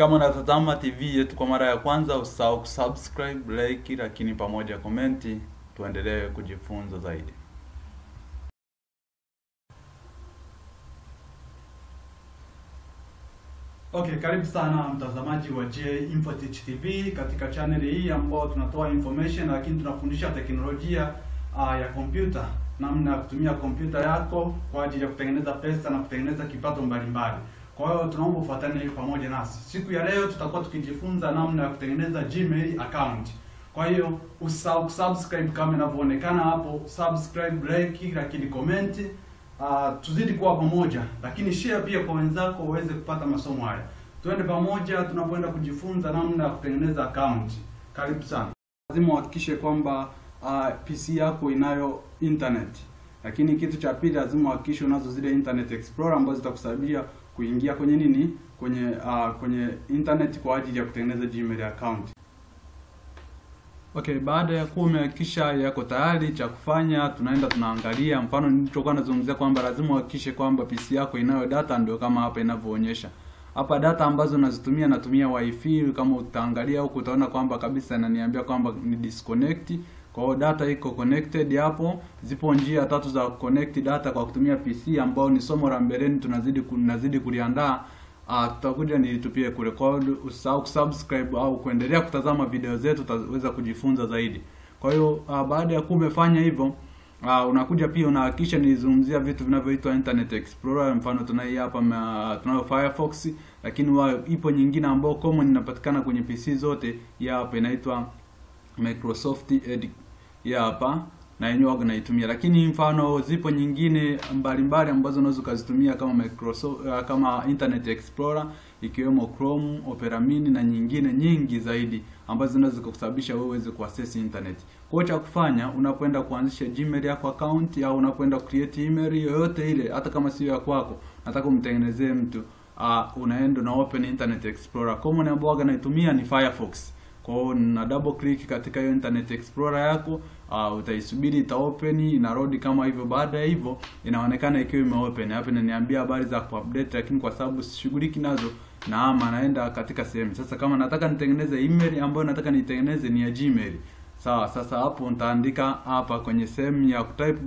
Kama unatazama TV yetu kwa mara ya kwanza, usahau kusubscribe, like, lakini pamoja komenti, tuendelee kujifunza zaidi. Okay, karibu sana mtazamaji wa J TV katika channel hii ambao tunatoa information lakini tunafundisha teknolojia uh, ya kompyuta, namna ya kutumia kompyuta yako kwa ajili ya kutengeneza pesa na kutengeneza kipato mbalimbali. Kwa hiyo tunaomba ufuatane pamoja nasi. Siku ya leo tutakuwa tukijifunza namna ya kutengeneza Gmail account. Kwa hiyo usisahau kusubscribe kama inavyoonekana hapo, subscribe, like, lakini comment Uh, tuzidi kuwa pamoja, lakini share pia kwa wenzako waweze kupata masomo haya. Tuende pamoja tunapoenda kujifunza namna ya kutengeneza account. Karibu sana. Lazima uhakikishe kwamba uh, PC yako inayo internet, lakini kitu cha pili lazima uhakikishe unazo zile internet explorer ambazo zitakusaidia kuingia kwenye nini, kwenye uh, kwenye internet kwa ajili ya kutengeneza Gmail account. Okay, baada ya kuwa umehakikisha yako tayari, cha kufanya tunaenda tunaangalia, mfano nilichokuwa nazungumzia kwamba lazima uhakikishe kwamba PC yako inayo data, ndio kama hapa inavyoonyesha hapa. Data ambazo nazitumia, natumia wifi. Kama utaangalia huku utaona kwamba kabisa inaniambia kwamba ni disconnect. Kwa hiyo data iko connected hapo. Zipo njia tatu za connect data kwa kutumia PC, ambao ni somo la mbeleni tunazidi tunazidi kuliandaa. Uh, tutakuja nilitupie kule. Kwa hiyo usahau kusubscribe au kuendelea kutazama video zetu, utaweza kujifunza zaidi. Kwa hiyo uh, baada ya kuwa umefanya hivyo uh, unakuja pia unahakikisha nilizungumzia vitu vinavyoitwa Internet Explorer. Mfano tunai hapa uh, tunayo Firefox, lakini wa, ipo nyingine ambayo common inapatikana kwenye PC zote. Ya hapa inaitwa Microsoft Edge. Ya hapa na yenyewe naitumia, lakini mfano zipo nyingine mbalimbali ambazo unaweza ukazitumia kama Microsoft uh, kama Internet Explorer ikiwemo Chrome, Opera Mini na nyingine nyingi zaidi ambazo zinaweza kukusababisha wewe uweze kuaccess internet. Kwa cha kufanya unapoenda kuanzisha Gmail yako account au unapoenda create email yoyote ile, hata kama sio ya kwako, nataka umtengenezee mtu uh, unaenda na open Internet Explorer. Common ambayo naitumia ni Firefox. Kwa hiyo na double click katika hiyo Internet Explorer yako, uh, utaisubiri ita open ina load kama hivyo. Baada ya hivyo inaonekana ikiwa ime open. Hapa inaniambia habari za ku-update, lakini kwa sababu sishughuliki nazo na ama naenda katika sehemu. Sasa kama nataka nitengeneze email ambayo nataka nitengeneze ni ya Gmail. Sawa, sasa hapo nitaandika hapa kwenye sehemu ya kutype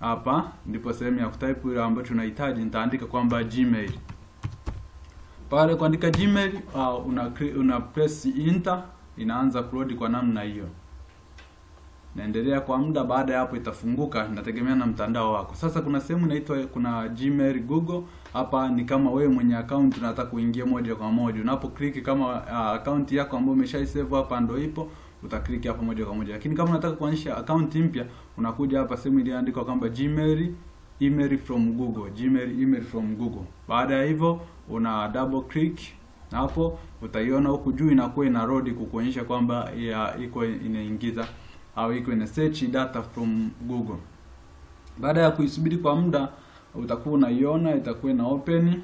hapa ndipo sehemu ya kutype ile ambayo tunahitaji, nitaandika kwamba Gmail. Pale kuandika Gmail uh, una una press enter inaanza kuload kwa namna hiyo. Naendelea kwa muda, baada ya hapo itafunguka, inategemea na mtandao wako. Sasa kuna sehemu inaitwa kuna Gmail Google. Hapa ni kama wewe mwenye account unataka kuingia moja kwa moja. Unapo click kama uh, account yako ambayo umeshaisave hapa ndio ipo, utaklik hapa moja kwa moja. Lakini kama unataka kuanzisha account mpya, unakuja hapa sehemu iliyoandikwa kwamba Gmail email from Google, Gmail email from Google. Baada ya hivyo una double click hapo, utaiona huku juu inakuwa ina rodi kukuonyesha kwamba iko inaingiza au iko ina search data from Google. Baada ya kuisubiri kwa muda, utakuwa unaiona itakuwa ina open.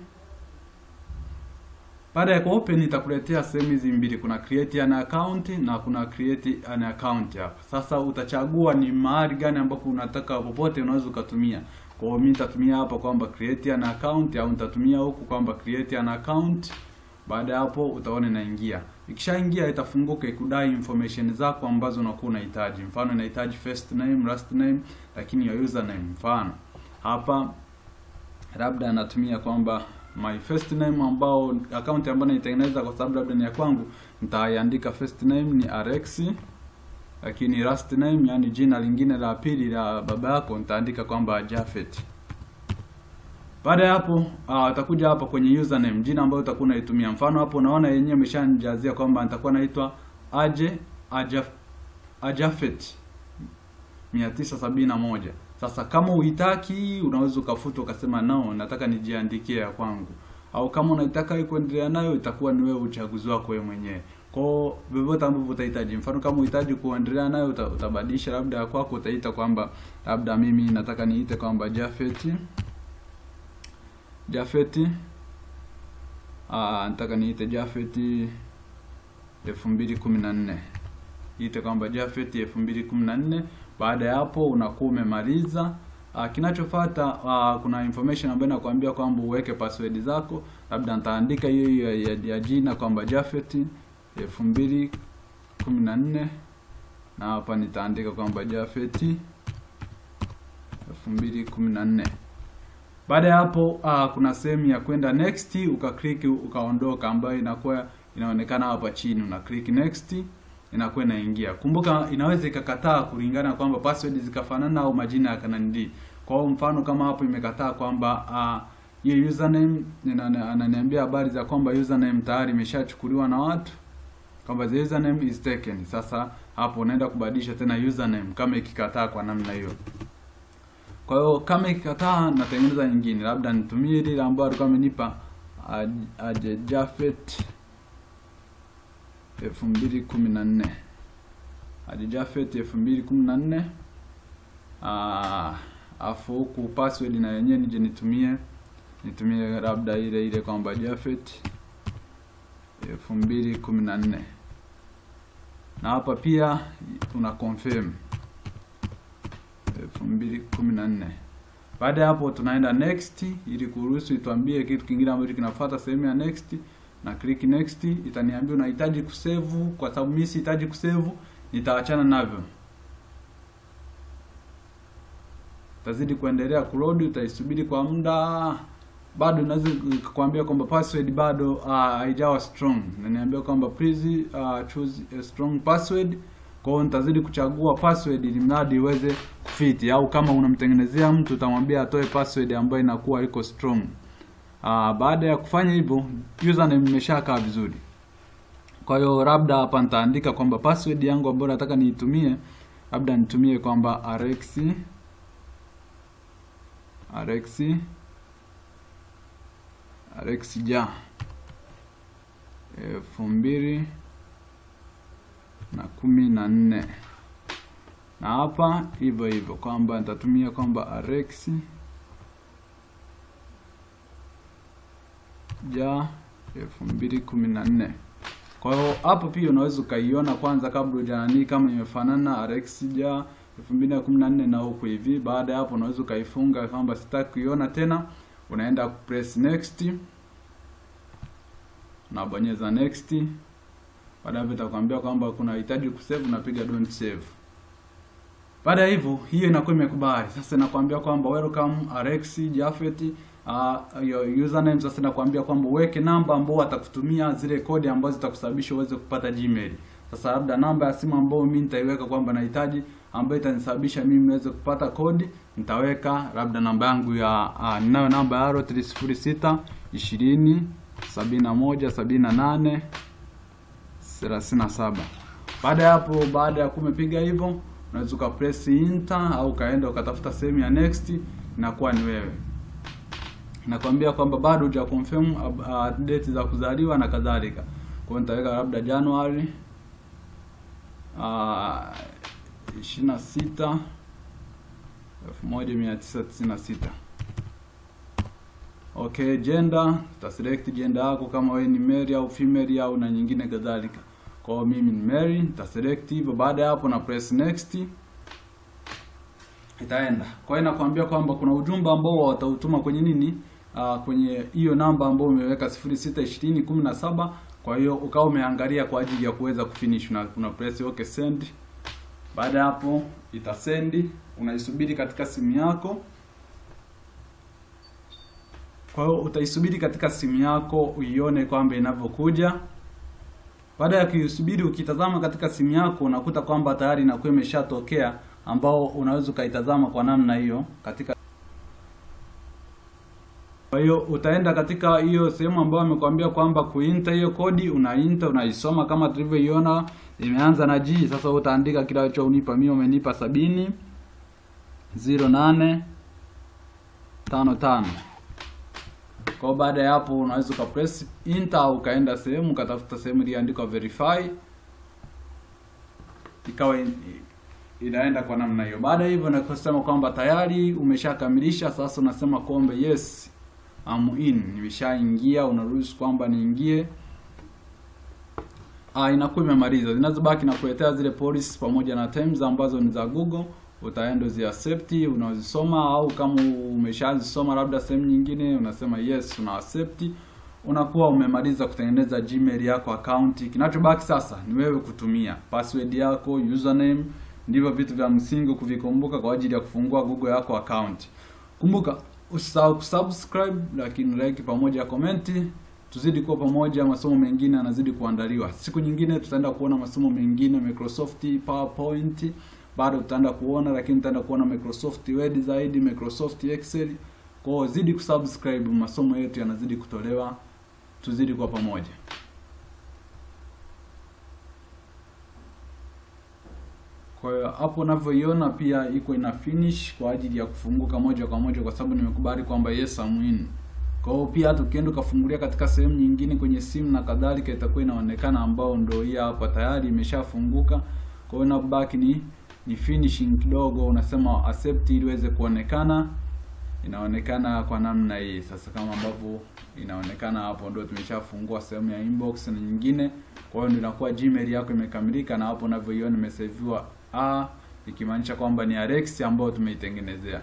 Baada ya kuopen itakuletea sehemu hizi mbili, kuna create an account na kuna create an account hapa. Sasa utachagua ni mahali gani ambapo unataka, popote unaweza ukatumia. Kwa hiyo mimi nitatumia hapa kwamba create an account au nitatumia huku kwamba create an account. Baada ya hapo utaona inaingia. Ikishaingia itafunguka ikudai information zako ambazo unakuwa unahitaji. Mfano inahitaji first name, last name, lakini ya username. Mfano hapa labda anatumia kwamba my first name ambao account ambayo naitengeneza kwa sababu labda ni ya kwangu, nitaiandika first name ni Alex, lakini last name yani jina lingine la pili la baba yako nitaandika kwamba Jafet. Baada ya hapo atakuja utakuja hapa kwenye username, jina ambayo utakuwa unaitumia. Mfano hapo unaona yenyewe imeshanijazia kwamba nitakuwa naitwa Aje Ajaf, Ajafet 971. Sasa kama uhitaki unaweza ukafuta ukasema no, nataka nijiandikie ya kwangu, au kama unaitaka kuendelea nayo itakuwa ni wewe uchaguzi wako wewe mwenyewe. Kwa vyovyote ambavyo utahitaji. Mfano kama uhitaji kuendelea nayo utabadilisha labda ya kwako, utaita kwamba labda mimi nataka niite kwamba Jafet Jafeti ah, nataka niite Jafeti elfu mbili kumi kwamba Jafeti elfu mbili kumi Baada ya hapo unakuwa umemaliza. Uh, kinachofuata uh, kuna information ambayo inakwambia kwamba uweke password zako, labda nitaandika hiyo hiyo ya, ya, jina kwamba Jafet elfu mbili kumi na hapa nitaandika kwamba Jafet elfu mbili. Baada ya hapo uh, kuna sehemu ya kwenda next, ukaklik ukaondoka, ambayo inakuwa inaonekana hapa chini, una click next inakuwa inaingia. Kumbuka inaweza ikakataa kulingana kwamba password zikafanana au majina yakanandi. Kwa hiyo mfano kama hapo imekataa kwamba hiyo uh, username ananiambia habari za kwamba username tayari imeshachukuliwa na watu kwamba the username is taken. Sasa hapo unaenda kubadilisha tena username kama ikikataa kwa namna hiyo. Kwa hiyo kama ikikataa natengeneza nyingine, labda nitumie ile ambayo alikuwa amenipa Jafet nne. Jafet elfu mbili kumi na nne. Afu huku password na yenyewe nije nitumie nitumie labda ile ile kwamba Jafet elfu mbili kumi na nne. Na hapa pia una confirm elfu mbili kumi na nne. Baada ya hapo tunaenda next ili kuruhusu ituambie kitu kingine ambacho kinafuata sehemu ya next na click next itaniambia unahitaji kusevu kwa sababu mimi sihitaji kusave nitaachana navyo. Tazidi kuendelea kurodi, utaisubiri kwa muda. Bado naweza kukwambia kwamba password bado haijawa uh, strong. Naniambia kwamba please uh, choose a strong password kwa hiyo nitazidi kuchagua password ili mradi iweze kufiti. Au kama unamtengenezea mtu utamwambia atoe password ambayo inakuwa iko strong. Uh, baada ya kufanya hivyo username imeshakaa vizuri. Kwa hiyo labda hapa nitaandika kwamba password yangu ambayo nataka niitumie labda nitumie kwamba rx rx rx ja. Elfu mbili na kumi na nne. Na hapa hivyo hivyo kwamba nitatumia kwamba arexi ja elfu mbili kumi na nne. Kwa hiyo hapo pia unaweza ukaiona kwanza kabla hujaani kama imefanana Alex ja elfu mbili na kumi na nne na huku hivi. Baada ya hapo unaweza ukaifunga kwamba sitaki kuiona tena, unaenda press next, unabonyeza next. Baada hapo itakwambia kwamba kuna hitaji kusave, unapiga don't save. Baada ya hivyo, hiyo inakuwa imekubali. Sasa inakwambia kwamba welcome Alex Jafet uh, your username sasa nakwambia kwamba uweke namba ambao watakutumia zile kodi ambazo zitakusababisha uweze kupata Gmail. Sasa labda namba ya simu ambayo mimi nitaiweka kwamba nahitaji ambayo itanisababisha mimi niweze kupata kodi, nitaweka labda namba yangu ya uh, ninayo namba ya aro 306 20 71 78 37. Baada ya hapo, baada ya kumepiga hivyo, unaweza uka press enter au ukaenda ukatafuta sehemu ya next, inakuwa ni wewe nakwambia kwamba bado huja confirm uh, date za kuzaliwa na kadhalika. Kwa hiyo nitaweka labda Januari uh, 26 1996. Okay, gender utaselect gender yako kama wewe ni male au female au na nyingine kadhalika. Kwa mimi ni Mary, nita select hivyo. Baada ya hapo na press next itaenda. Kwa hiyo nakwambia kwamba kuna ujumbe ambao watautuma kwenye nini? Uh, kwenye hiyo namba ambayo umeweka 062017 kwa hiyo ukawa umeangalia kwa ajili ya kuweza kufinish na kuna press okay send. Baada ya hapo itasend, unaisubiri katika simu yako. Kwa hiyo utaisubiri katika simu yako uione kwamba inavyokuja. Baada ya kuisubiri, ukitazama katika simu yako unakuta kwamba tayari inakuwa imeshatokea ambao unaweza ukaitazama kwa namna hiyo katika kwa hiyo utaenda katika hiyo sehemu ambayo amekwambia kwamba kuinta hiyo kodi, unainta unaisoma kama tulivyoiona imeanza na G. Sasa utaandika kila kile alichonipa mimi, umenipa sabini zero nane tano tano. Kwa baada ya hapo unaweza uka press enter ukaenda sehemu ukatafuta sehemu iliyoandikwa verify, ikawa inaenda kwa namna hiyo. Baada ya hivyo nakusema kwamba tayari umeshakamilisha. Sasa unasema kwamba yes I'm in, nimeshaingia. Unaruhusu kwamba niingie. Ah, inakuwa imemaliza. Zinazobaki na kuletea zile policies pamoja na terms ambazo ni za Google. Utaenda zi accept unazisoma, au kama umeshazisoma labda sehemu nyingine unasema yes, una accept, unakuwa umemaliza kutengeneza Gmail yako account. Kinachobaki sasa ni wewe kutumia password yako, username, ndivyo vitu vya msingi kuvikumbuka kwa ajili ya kufungua Google yako account. Kumbuka usisahau kusubscribe, lakini like pamoja komenti. Tuzidi kuwa pamoja, masomo mengine yanazidi kuandaliwa. Siku nyingine tutaenda kuona masomo mengine Microsoft PowerPoint, bado tutaenda kuona, lakini tutaenda kuona Microsoft Word zaidi, Microsoft Excel. Kwa hiyo zidi kusubscribe, masomo yetu yanazidi kutolewa. Tuzidi kwa pamoja. Kwa hiyo hapo unavyoiona pia iko ina finish kwa ajili ya kufunguka moja kwa moja, kwa sababu nimekubali kwamba yes I'm in. Kwa hiyo pia hata ukienda ukafungulia katika sehemu nyingine kwenye simu na kadhalika, itakuwa inaonekana ambao ndio hii hapa tayari imeshafunguka. Kwa hiyo inabaki ni ni finishing kidogo, unasema accept ili iweze kuonekana. Inaonekana kwa namna hii sasa, kama ambavyo inaonekana hapo, ndio tumeshafungua sehemu ya inbox na nyingine. Kwa hiyo ndio inakuwa Gmail yako imekamilika, na hapo unavyoiona imesaviwa a ikimaanisha kwamba ni Alex ambayo tumeitengenezea.